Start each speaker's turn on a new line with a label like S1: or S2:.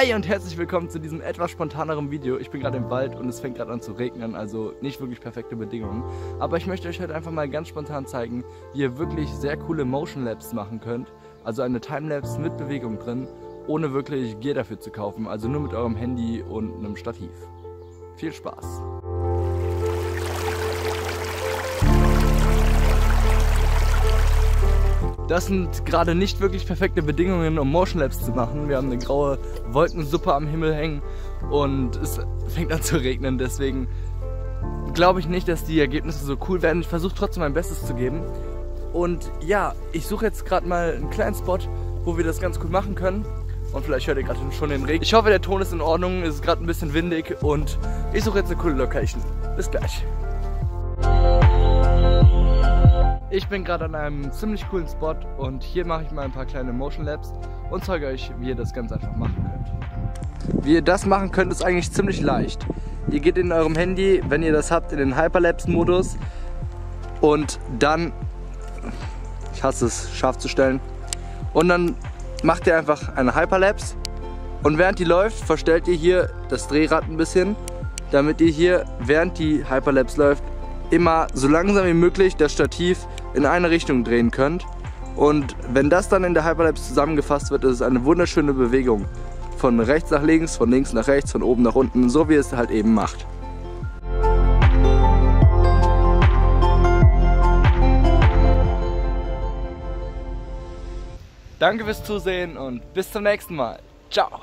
S1: Hi und herzlich willkommen zu diesem etwas spontaneren Video. Ich bin gerade im Wald und es fängt gerade an zu regnen, also nicht wirklich perfekte Bedingungen. Aber ich möchte euch heute einfach mal ganz spontan zeigen, wie ihr wirklich sehr coole Motion Labs machen könnt. Also eine Timelapse mit Bewegung drin, ohne wirklich Gear dafür zu kaufen. Also nur mit eurem Handy und einem Stativ. Viel Spaß! Das sind gerade nicht wirklich perfekte Bedingungen, um Motion Labs zu machen. Wir haben eine graue Wolkensuppe am Himmel hängen und es fängt an zu regnen. Deswegen glaube ich nicht, dass die Ergebnisse so cool werden. Ich versuche trotzdem mein Bestes zu geben. Und ja, ich suche jetzt gerade mal einen kleinen Spot, wo wir das ganz cool machen können. Und vielleicht hört ihr gerade schon den Regen. Ich hoffe, der Ton ist in Ordnung. Es ist gerade ein bisschen windig und ich suche jetzt eine coole Location. Bis gleich. Ich bin gerade an einem ziemlich coolen Spot und hier mache ich mal ein paar kleine Motion Labs und zeige euch, wie ihr das ganz einfach machen könnt. Wie ihr das machen könnt, ist eigentlich ziemlich leicht. Ihr geht in eurem Handy, wenn ihr das habt, in den Hyperlapse-Modus und dann, ich hasse es, scharf zu stellen, und dann macht ihr einfach eine Hyperlapse und während die läuft, verstellt ihr hier das Drehrad ein bisschen, damit ihr hier, während die Hyperlapse läuft, immer so langsam wie möglich das Stativ in eine Richtung drehen könnt. Und wenn das dann in der Hyperlapse zusammengefasst wird, ist es eine wunderschöne Bewegung. Von rechts nach links, von links nach rechts, von oben nach unten, so wie es halt eben macht. Danke fürs Zusehen und bis zum nächsten Mal. Ciao.